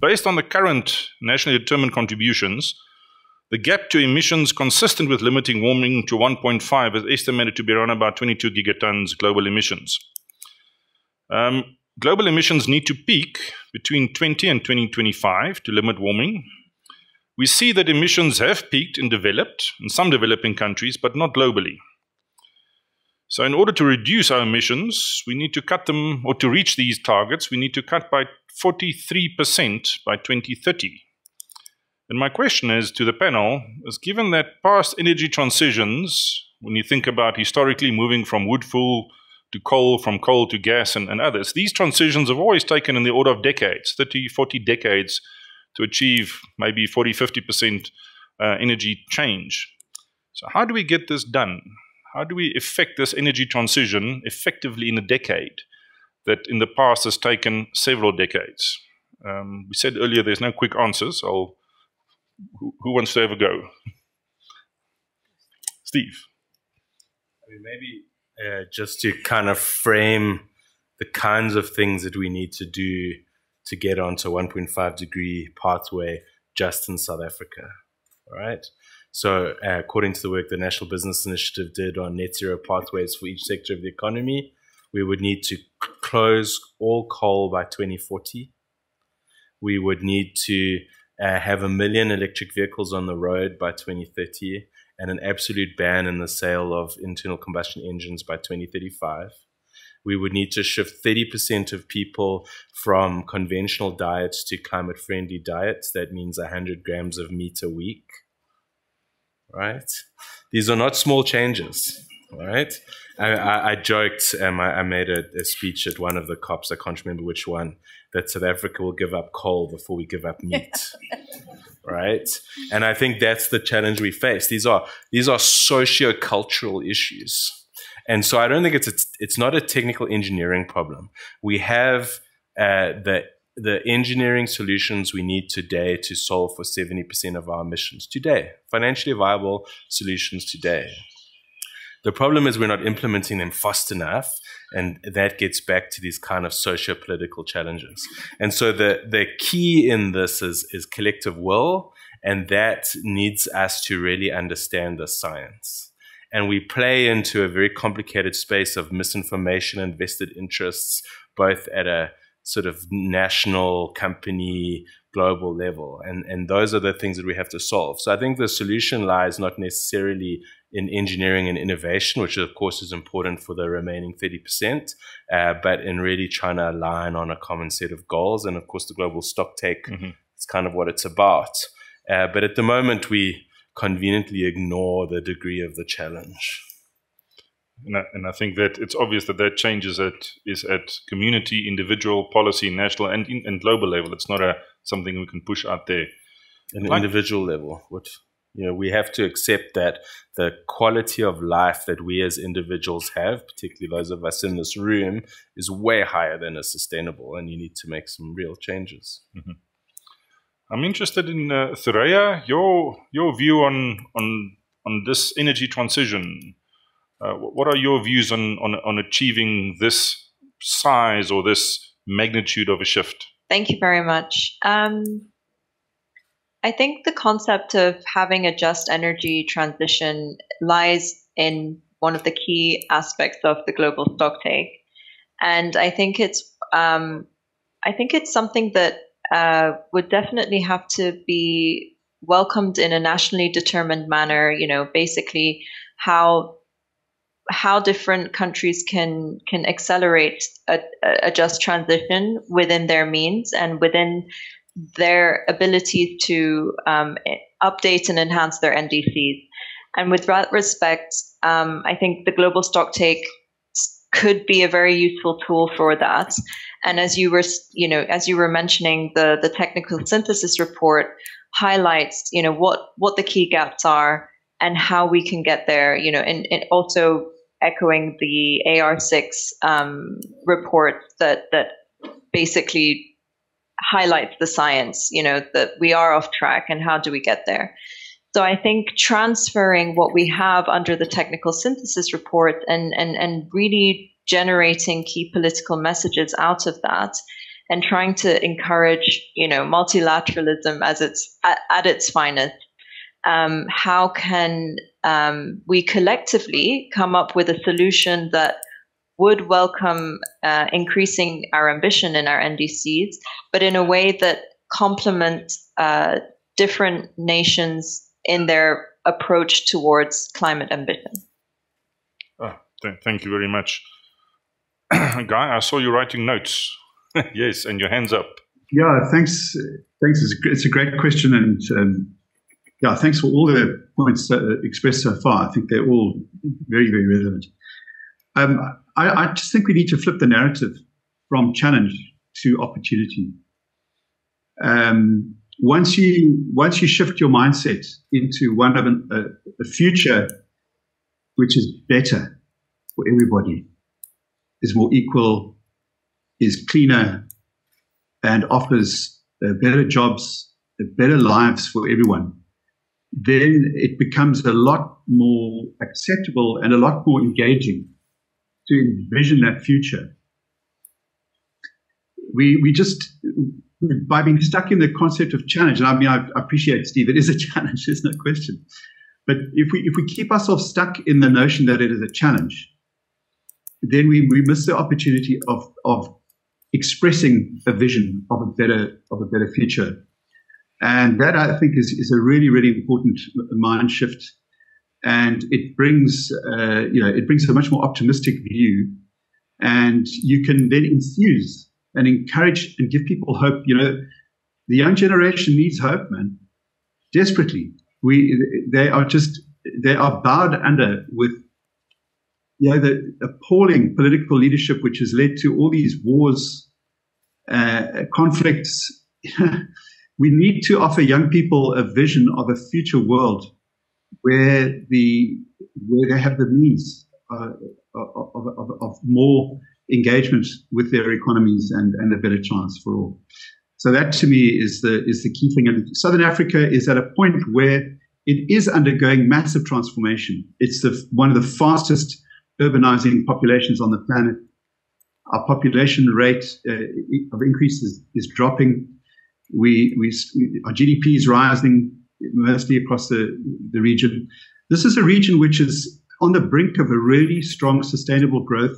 based on the current nationally determined contributions, the gap to emissions consistent with limiting warming to 1.5 is estimated to be around about 22 gigatons global emissions. Um, global emissions need to peak between 20 and 2025 to limit warming. We see that emissions have peaked in developed, in some developing countries, but not globally. So, in order to reduce our emissions, we need to cut them, or to reach these targets, we need to cut by 43% by 2030. And my question is to the panel is given that past energy transitions, when you think about historically moving from wood fuel to coal, from coal to gas and, and others, these transitions have always taken in the order of decades, 30, 40 decades to achieve maybe 40, 50% uh, energy change. So, how do we get this done? How do we effect this energy transition effectively in a decade that in the past has taken several decades? Um, we said earlier there's no quick answers. I'll who, who wants to have a go? Steve. I mean, maybe uh, just to kind of frame the kinds of things that we need to do to get onto 1.5 degree pathway just in South Africa. All right. So, uh, according to the work the National Business Initiative did on net zero pathways for each sector of the economy, we would need to close all coal by 2040. We would need to uh, have a million electric vehicles on the road by 2030 and an absolute ban in the sale of internal combustion engines by 2035. We would need to shift 30% of people from conventional diets to climate friendly diets. That means 100 grams of meat a week. Right? These are not small changes. Right? I, I, I joked, um, I, I made a, a speech at one of the COPs, I can't remember which one, that South Africa will give up coal before we give up meat. right? And I think that's the challenge we face. These are these are socio-cultural issues. And so I don't think it's a, it's not a technical engineering problem. We have uh, the the engineering solutions we need today to solve for 70% of our emissions today, financially viable solutions today. The problem is we're not implementing them fast enough, and that gets back to these kind of socio-political challenges. And so the the key in this is is collective will, and that needs us to really understand the science. And we play into a very complicated space of misinformation and vested interests, both at a sort of national company global level and and those are the things that we have to solve so i think the solution lies not necessarily in engineering and innovation, which of course is important for the remaining 30%, uh, but in really trying to align on a common set of goals. And of course, the global stock take mm-hmm. is kind of what it's about. Uh, but at the moment, we conveniently ignore the degree of the challenge. And I, and I, think that it's obvious that that changes is at, is at community, individual, policy, national, and, and global level. It's not a something we can push out there. An like, individual level. What you know, we have to accept that the quality of life that we as individuals have, particularly those of us in this room, is way higher than is sustainable, and you need to make some real changes. Mm-hmm. I'm interested in uh, your your view on on on this energy transition. Uh, what are your views on, on on achieving this size or this magnitude of a shift? Thank you very much. Um, I think the concept of having a just energy transition lies in one of the key aspects of the global stocktake, and I think it's um, I think it's something that uh, would definitely have to be welcomed in a nationally determined manner. You know, basically how how different countries can can accelerate a, a just transition within their means and within their ability to um, update and enhance their NDCs. And with that respect, um, I think the global stock take could be a very useful tool for that. And as you were, you know, as you were mentioning, the the technical synthesis report highlights, you know, what what the key gaps are and how we can get there. You know, and, and also echoing the AR6 um, report that that basically highlights the science, you know, that we are off track and how do we get there. So I think transferring what we have under the technical synthesis report and, and, and really generating key political messages out of that and trying to encourage, you know, multilateralism as its at, at its finest, um, how can um, we collectively come up with a solution that would welcome uh, increasing our ambition in our NDCs, but in a way that complements uh, different nations in their approach towards climate ambition. Oh, th- thank you very much. Guy, I saw you writing notes. yes, and your hands up. Yeah, thanks. Thanks. It's a, it's a great question, and um, yeah, thanks for all the points expressed so far. I think they're all very, very relevant. Um, I, I, just think we need to flip the narrative from challenge to opportunity. Um, once you once you shift your mindset into one of an, a, a future which is better for everybody, is more equal, is cleaner, and offers uh, better jobs, uh, better lives for everyone, then it becomes a lot more acceptable and a lot more engaging to envision that future. We, we just, by being stuck in the concept of challenge, and I mean, I, appreciate, Steve, it is a challenge, there's no question. But if we, if we keep ourselves stuck in the notion that it is a challenge, then we, we miss the opportunity of, of expressing a vision of a better, of a better future. And that I think is, is a really, really important mind shift. And it brings, uh, you know, it brings a much more optimistic view. And you can then infuse and encourage and give people hope. You know, the young generation needs hope, man, desperately. We, they are just, they are bowed under with you know, the appalling political leadership which has led to all these wars, uh, conflicts. we need to offer young people a vision of a future world where the where they have the means uh, of, of, of, more engagement with their economies and, and a better chance for all. So that to me is the is the key thing. And Southern Africa is at a point where it is undergoing massive transformation. It's the one of the fastest urbanizing populations on the planet. Our population rate uh, of increase is, is dropping. We, we, our GDP is rising mostly across the, the region. This is a region which is on the brink of a really strong sustainable growth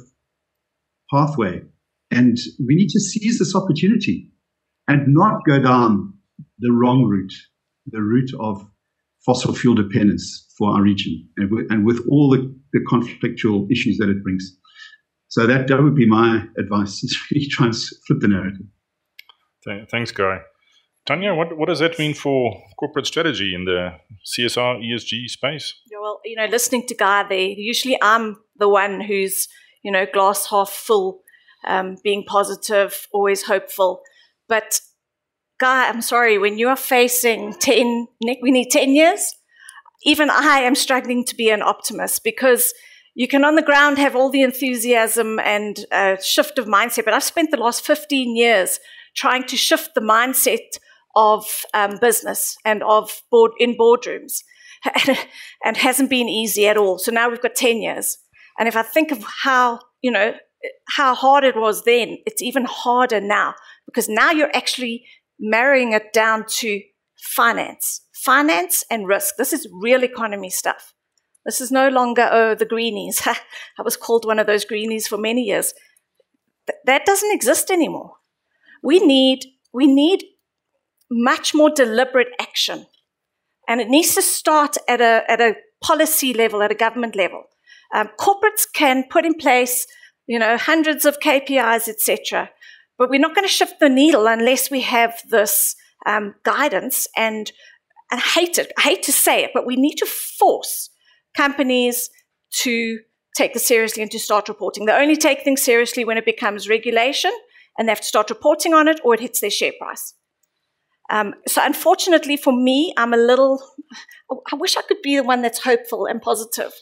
pathway. And we need to seize this opportunity and not go down the wrong route, the route of fossil fuel dependence for our region and with, and with all the, the, conflictual issues that it brings. So that, that would be my advice is really try and flip the narrative. Thanks, Guy. Tanya, what, what does that mean for corporate strategy in the CSR ESG space? Yeah, well, you know, listening to Guy there, usually I'm the one who's, you know, glass half full, um, being positive, always hopeful. But Guy, I'm sorry, when you are facing 10, we need 10 years. Even I am struggling to be an optimist because you can on the ground have all the enthusiasm and uh, shift of mindset, but I've spent the last 15 years trying to shift the mindset of um, business and of board in boardrooms and hasn't been easy at all. So now we've got 10 years. And if I think of how, you know, how hard it was then, it's even harder now because now you're actually marrying it down to finance, finance and risk. This is real economy stuff. This is no longer, oh, the greenies. I was called one of those greenies for many years. that doesn't exist anymore. We need, we need much more deliberate action. And it needs to start at a, at a policy level, at a government level. Um, corporates can put in place, you know, hundreds of KPIs, etc. But we're not going to shift the needle unless we have this um, guidance. And, and I hate it. I hate to say it, but we need to force companies to take this seriously and to start reporting. They only take things seriously when it becomes regulation and they have to start reporting on it or it hits their share price. Um, so unfortunately for me, I'm a little, I wish I could be the one that's hopeful and positive.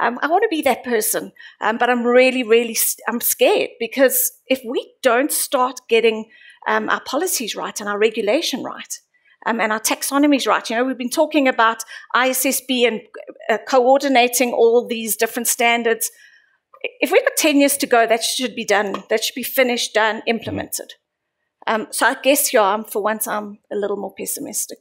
Um, I want to be that person, um, but I'm really, really, I'm scared because if we don't start getting um, our policies right and our regulation right, um, and our taxonomies right, you know, we've been talking about ISSB and uh, coordinating all these different standards. If we've got 10 years to go, that should be done. That should be finished, done, implemented. Um, so I guess, yeah, I'm, for once, I'm a little more pessimistic.